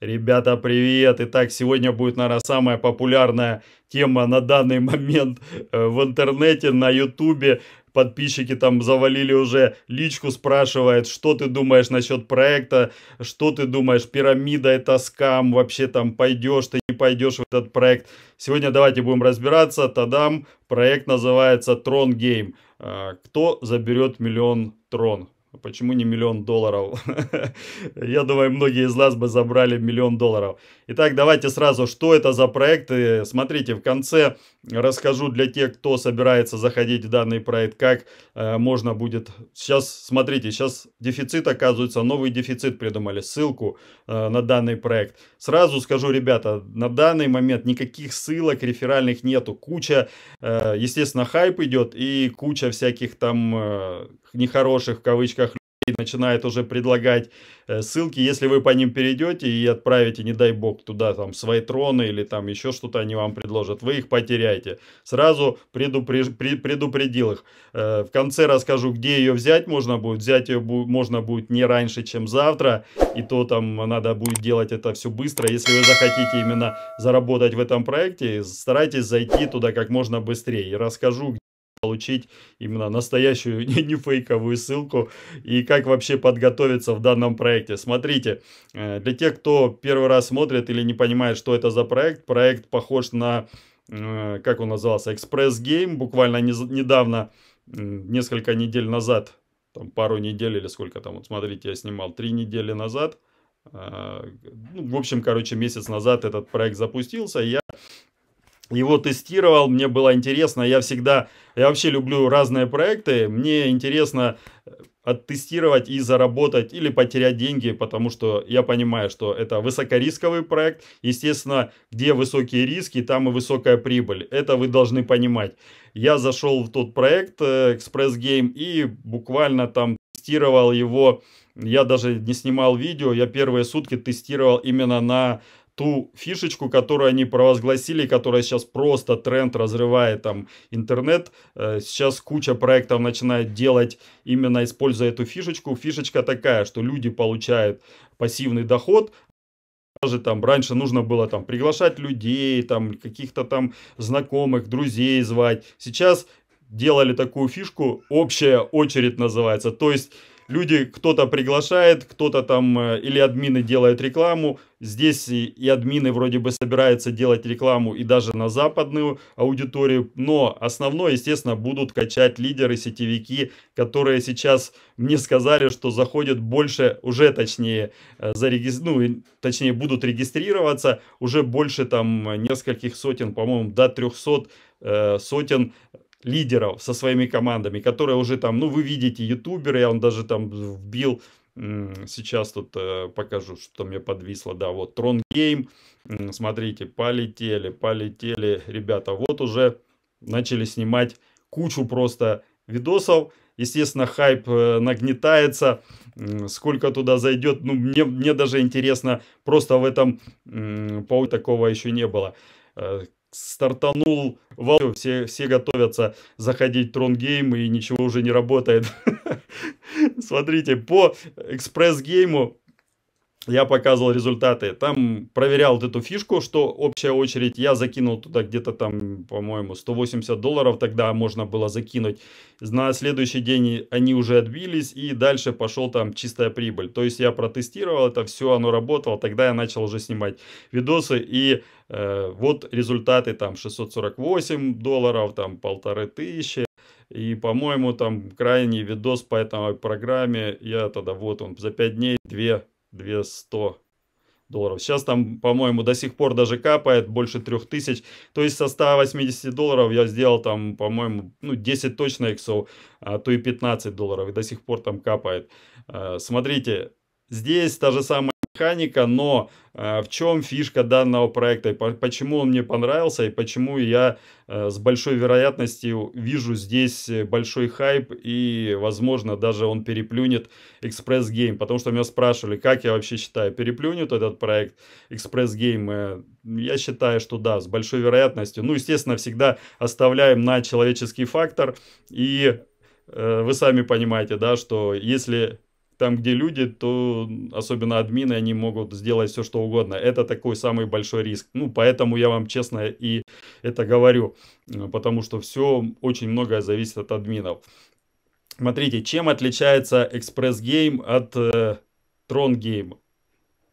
Ребята, привет! Итак, сегодня будет, наверное, самая популярная тема на данный момент э, в интернете, на ютубе. Подписчики там завалили уже личку, спрашивает, что ты думаешь насчет проекта, что ты думаешь, пирамида это скам, вообще там пойдешь ты, не пойдешь в этот проект. Сегодня давайте будем разбираться. Тадам, проект называется Tron Game. Э, кто заберет миллион трон? Почему не миллион долларов? Я думаю, многие из нас бы забрали миллион долларов. Итак, давайте сразу, что это за проекты. Смотрите, в конце расскажу для тех, кто собирается заходить в данный проект, как э, можно будет... Сейчас, смотрите, сейчас дефицит оказывается, новый дефицит придумали, ссылку э, на данный проект. Сразу скажу, ребята, на данный момент никаких ссылок реферальных нету. Куча, э, естественно, хайп идет и куча всяких там э, нехороших в кавычках начинает уже предлагать э, ссылки, если вы по ним перейдете и отправите, не дай бог, туда там свои троны или там еще что-то они вам предложат, вы их потеряете. Сразу предупри... предупредил их. Э, в конце расскажу, где ее взять можно будет. Взять ее можно будет не раньше, чем завтра, и то там надо будет делать это все быстро. Если вы захотите именно заработать в этом проекте, старайтесь зайти туда как можно быстрее. И расскажу, получить именно настоящую, не фейковую ссылку и как вообще подготовиться в данном проекте. Смотрите, э, для тех, кто первый раз смотрит или не понимает, что это за проект, проект похож на, э, как он назывался, Express Game, буквально недавно, несколько недель назад, там пару недель или сколько там, вот смотрите, я снимал три недели назад, э, ну, в общем, короче, месяц назад этот проект запустился, я его тестировал, мне было интересно, я всегда, я вообще люблю разные проекты, мне интересно э, оттестировать и заработать или потерять деньги, потому что я понимаю, что это высокорисковый проект, естественно, где высокие риски, там и высокая прибыль, это вы должны понимать. Я зашел в тот проект э, Express Game и буквально там тестировал его, я даже не снимал видео, я первые сутки тестировал именно на ту фишечку, которую они провозгласили, которая сейчас просто тренд разрывает там интернет. Э, сейчас куча проектов начинает делать именно используя эту фишечку. Фишечка такая, что люди получают пассивный доход, даже там раньше нужно было там приглашать людей, там каких-то там знакомых, друзей звать. Сейчас делали такую фишку, общая очередь называется. То есть люди, кто-то приглашает, кто-то там, э, или админы делают рекламу. Здесь и, админы вроде бы собираются делать рекламу и даже на западную аудиторию. Но основное, естественно, будут качать лидеры, сетевики, которые сейчас мне сказали, что заходят больше, уже точнее, э, зарегистр... ну, точнее будут регистрироваться уже больше там нескольких сотен, по-моему, до 300 э, сотен лидеров со своими командами, которые уже там, ну, вы видите, ютуберы, я он даже там вбил, сейчас тут э, покажу, что мне подвисло, да, вот, Трон Гейм, смотрите, полетели, полетели, ребята, вот уже начали снимать кучу просто видосов, естественно, хайп э, нагнетается, сколько туда зайдет, ну, мне, мне даже интересно, просто в этом, по такого еще не было, э, стартанул вал, все, все готовятся заходить в Tron Game и ничего уже не работает. Смотрите, по Express Game у я показывал результаты. Там проверял вот эту фишку, что общая очередь. Я закинул туда где-то там, по-моему, 180 долларов тогда можно было закинуть. На следующий день они уже отбились и дальше пошел там чистая прибыль. То есть я протестировал это, все оно работало. Тогда я начал уже снимать видосы и э, вот результаты там 648 долларов, там полторы тысячи. И, по-моему, там крайний видос по этой программе, я тогда, вот он, за 5 дней 2 200 долларов. Сейчас там, по-моему, до сих пор даже капает больше 3000. То есть со 180 долларов я сделал там, по-моему, ну 10 точно иксов, а то и 15 долларов. И до сих пор там капает. А, смотрите, здесь та же самая механика, но э, в чем фишка данного проекта, почему он мне понравился и почему я э, с большой вероятностью вижу здесь большой хайп и, возможно, даже он переплюнет Express Game, потому что меня спрашивали, как я вообще считаю, переплюнет этот проект Express Game, э, я считаю, что да, с большой вероятностью, ну, естественно, всегда оставляем на человеческий фактор. И вы сами понимаете, да, что если там, где люди, то особенно админы, они могут сделать все, что угодно. Это такой самый большой риск. Ну, поэтому я вам честно и это говорю, потому что все, очень многое зависит от админов. Смотрите, чем отличается Express Game от э, Tron Game?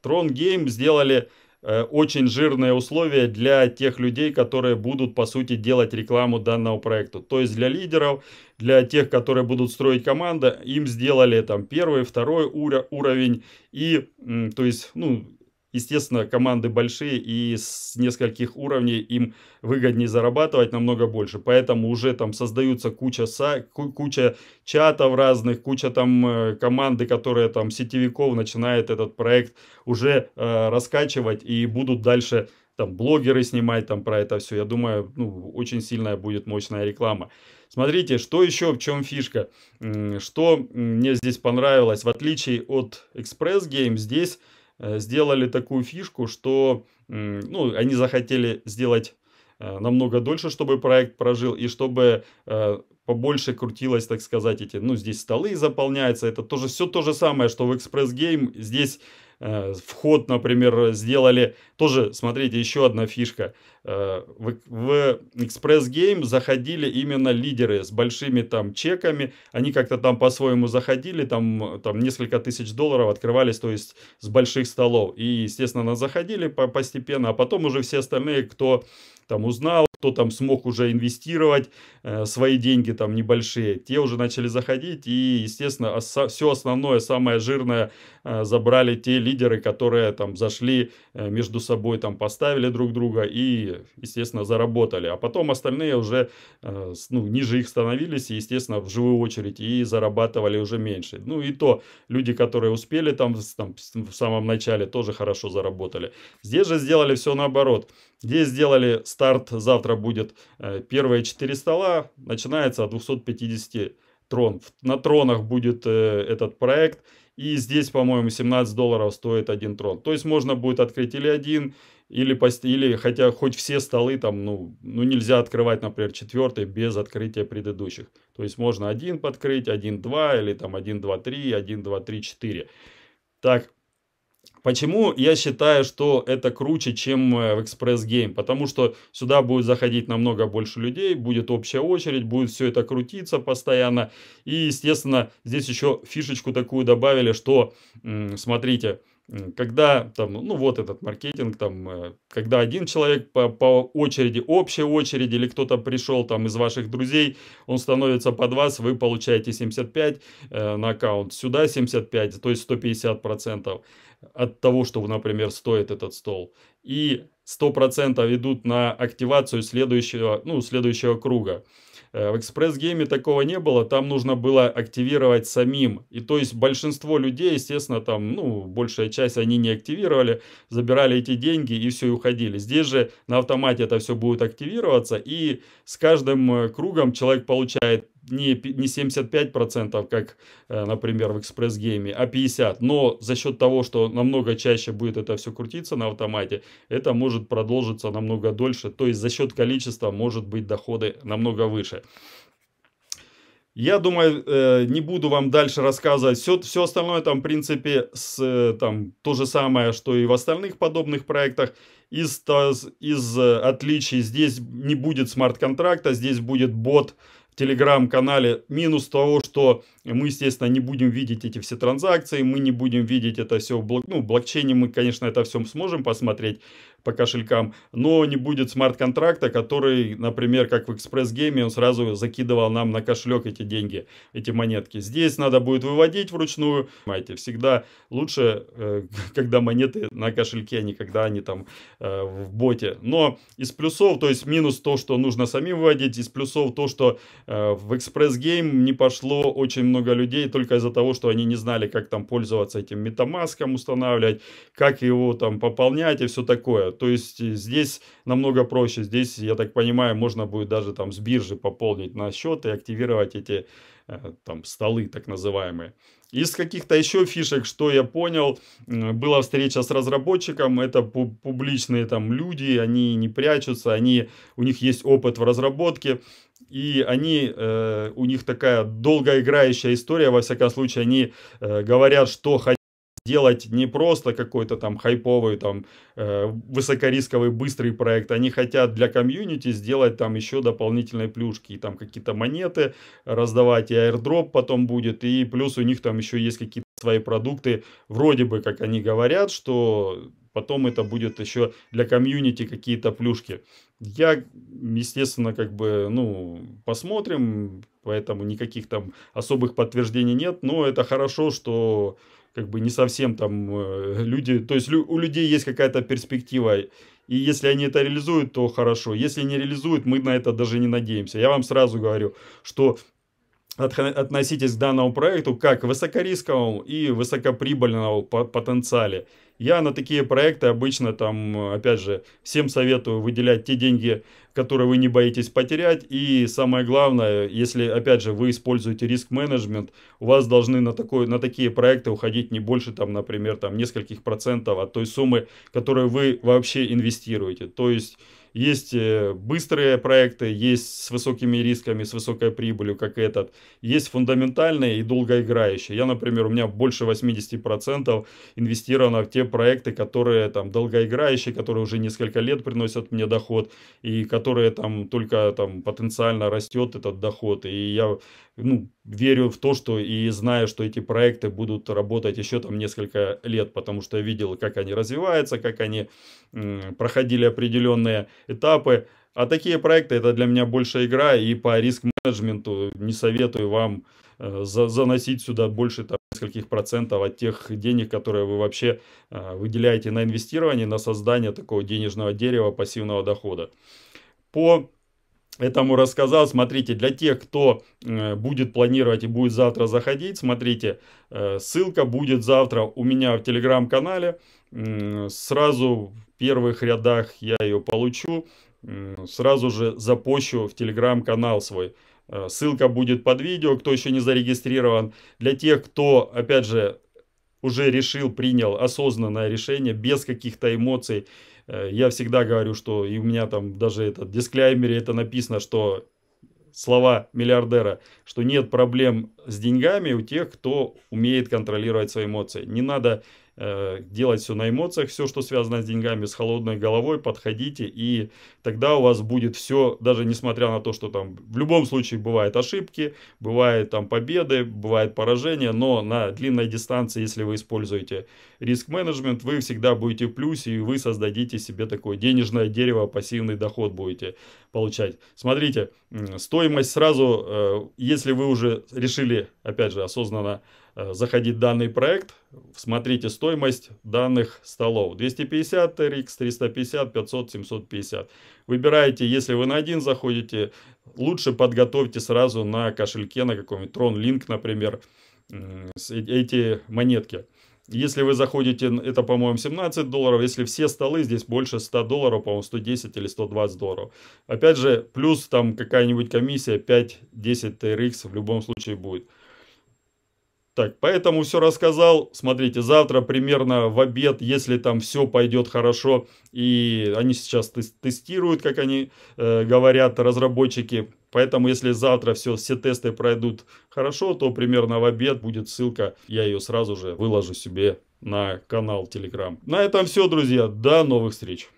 Tron Game сделали Э, очень жирные условия для тех людей, которые будут, по сути, делать рекламу данного проекта. То есть для лидеров, для тех, которые будут строить команду, им сделали там первый, второй уровень. И, то есть, ну, Естественно, команды большие и с нескольких уровней им выгоднее зарабатывать намного больше. Поэтому уже там создаются куча, са куча чатов разных, куча там э, команды, которые там сетевиков начинает этот проект уже э, раскачивать и будут дальше там блогеры снимать там про это все. Я думаю, ну, очень сильная будет мощная реклама. Смотрите, что еще, в чем фишка. Что мне здесь понравилось, в отличие от Express Game, здесь сделали такую фишку, что ну, они захотели сделать э, намного дольше, чтобы проект прожил, и чтобы э, побольше крутилось, так сказать, эти, ну, здесь столы заполняются, это тоже все то же самое, что в Express Game, здесь Э, вход, например, сделали. Тоже, смотрите, еще одна фишка. Э, в, в Express Game заходили именно лидеры с большими там чеками. Они как-то там по-своему заходили, там, там несколько тысяч долларов открывались, то есть с больших столов. И, естественно, заходили постепенно, а потом уже все остальные, кто там узнал, кто там смог уже инвестировать э, свои деньги там небольшие, те уже начали заходить и, естественно, ос- все основное, самое жирное э, забрали те лидеры, которые там зашли э, между собой, там поставили друг друга и, естественно, заработали. А потом остальные уже, э, ну, ниже их становились, и, естественно, в живую очередь и зарабатывали уже меньше. Ну и то, люди, которые успели там, там в самом начале, тоже хорошо заработали. Здесь же сделали все наоборот. Здесь сделали старт, завтра будет э, первые 4 стола, начинается от 250 трон. На тронах будет э, этот проект. И здесь, по-моему, 17 долларов стоит один трон. То есть можно будет открыть или один, или, или хотя хоть все столы там, ну, ну нельзя открывать, например, четвертый без открытия предыдущих. То есть можно один подкрыть, один, два, или там один, два, три, один, два, три, четыре. Так, Почему я считаю, что это круче, чем э, в Express Game? Потому что сюда будет заходить намного больше людей, будет общая очередь, будет все это крутиться постоянно. И, естественно, здесь еще фишечку такую добавили, что, смотрите, когда там, ну вот этот маркетинг, там, э, когда один человек по, по очереди, общей очереди, или кто-то пришел там из ваших друзей, он становится под вас, вы получаете 75 э, на аккаунт, сюда 75, то есть 150 процентов от того, что, например, стоит этот стол. И 100% идут на активацию следующего, ну, следующего круга. Э, в Express Game е такого не было, там нужно было активировать самим. И то есть большинство людей, естественно, там, ну, большая часть они не активировали, забирали эти деньги и все, и уходили. Здесь же на автомате это все будет активироваться, и с каждым э, кругом человек получает не, не 75%, как, э, например, в Express Game е, а 50%. Но за счет того, что намного чаще будет это все крутиться на автомате, это может продолжиться намного дольше. То есть за счет количества может быть доходы намного выше. Я думаю, э, не буду вам дальше рассказывать. Все, все остальное там, в принципе, с, э, там, то же самое, что и в остальных подобных проектах. Из, из отличий здесь не будет смарт-контракта, здесь будет бот, телеграм-канале. Минус того, что мы, естественно, не будем видеть эти все транзакции, мы не будем видеть это все в блок... ну, блокчейне. Мы, конечно, это все сможем посмотреть по кошелькам, но не будет смарт-контракта, который, например, как в Express Game е, он сразу закидывал нам на кошелек эти деньги, эти монетки. Здесь надо будет выводить вручную. Понимаете, всегда лучше, э, когда монеты на кошельке, а не когда они там э, в боте. Но из плюсов, то есть минус то, что нужно самим выводить, из плюсов то, что э, в Express Game не пошло очень много людей только из-за того, что они не знали, как там пользоваться этим MetaMask ом, устанавливать, как его там пополнять и все такое. То есть э, здесь намного проще. Здесь, я так понимаю, можно будет даже там с биржи пополнить на счет и активировать эти там столы так называемые. Из каких-то еще фишек, что я понял, была встреча с разработчиком, это публичные там люди, они не прячутся, они, у них есть опыт в разработке, и они, э, у них такая долгоиграющая история, во всяком случае, они э, говорят, что хотят делать не просто какой-то там хайповый, там, э, высокорисковый, быстрый проект. Они хотят для комьюнити сделать там еще дополнительные плюшки. И там какие-то монеты раздавать, и airdrop потом будет. И плюс у них там еще есть какие-то свои продукты. Вроде бы, как они говорят, что потом это будет еще для комьюнити какие-то плюшки. Я, естественно, как бы, ну, посмотрим, поэтому никаких там особых подтверждений нет, но это хорошо, что как бы не совсем там э, люди, то есть у людей есть какая-то перспектива, и если они это реализуют, то хорошо. Если не реализуют, мы на это даже не надеемся. Я вам сразу говорю, что относитесь к данному проекту как к высокорисковому и высокоприбыльному потенциале. Я на такие проекты обычно там, опять же, всем советую выделять те деньги, которые вы не боитесь потерять. И самое главное, если, опять же, вы используете риск-менеджмент, у вас должны на, такой, на такие проекты уходить не больше, там, например, там, нескольких процентов от той суммы, которую вы вообще инвестируете. То есть есть э, быстрые проекты, есть с высокими рисками, с высокой прибылью, как этот. Есть фундаментальные и долгоиграющие. Я, например, у меня больше 80% инвестировано в те проекты, которые там долгоиграющие, которые уже несколько лет приносят мне доход, и которые там только там потенциально растет этот доход. И я ну, верю в то, что и знаю, что эти проекты будут работать еще там несколько лет, потому что я видел, как они развиваются, как они проходили определенные этапы. А такие проекты это для меня больше игра, и по риск-менеджменту не советую вам э, за, заносить сюда больше там, нескольких процентов от тех денег, которые вы вообще э, выделяете на инвестирование, на создание такого денежного дерева пассивного дохода. По этому рассказал. Смотрите, для тех, кто э, будет планировать и будет завтра заходить, смотрите, э, ссылка будет завтра у меня в телеграм-канале. Сразу в первых рядах я ее получу. Сразу же запущу в телеграм-канал свой. Э, ссылка будет под видео, кто еще не зарегистрирован. Для тех, кто, опять же, уже решил, принял осознанное решение, без каких-то эмоций, я всегда говорю, что и у меня там даже этот дисклеймере это написано, что слова миллиардера, что нет проблем с деньгами у тех, кто умеет контролировать свои эмоции. Не надо Э, делать все на эмоциях, все, что связано с деньгами, с холодной головой, подходите, и тогда у вас будет все, даже несмотря на то, что там в любом случае бывают ошибки, бывают там победы, бывает поражения, но на длинной дистанции, если вы используете риск-менеджмент, вы всегда будете в плюсе, и вы создадите себе такое денежное дерево, пассивный доход будете получать. Смотрите, стоимость сразу, э, если вы уже решили, опять же, осознанно Э, заходить в данный проект, смотрите стоимость данных столов. 250 TRX, 350, 500, 750. Выбираете, если вы на один заходите, лучше подготовьте сразу на кошельке, на каком-нибудь TronLink, например, эти монетки. Если вы заходите, это, по-моему, 17 долларов. Если все столы, здесь больше 100 долларов, по-моему, 110 или 120 долларов. Опять же, плюс там какая-нибудь комиссия 5-10 TRX в любом случае будет. Так, поэтому все рассказал. Смотрите, завтра примерно в обед, если там все пойдет хорошо, и они сейчас тестируют, как они э, говорят, разработчики. Поэтому, если завтра все, все тесты пройдут хорошо, то примерно в обед будет ссылка. Я ее сразу же выложу себе на канал Telegram. На этом все, друзья. До новых встреч.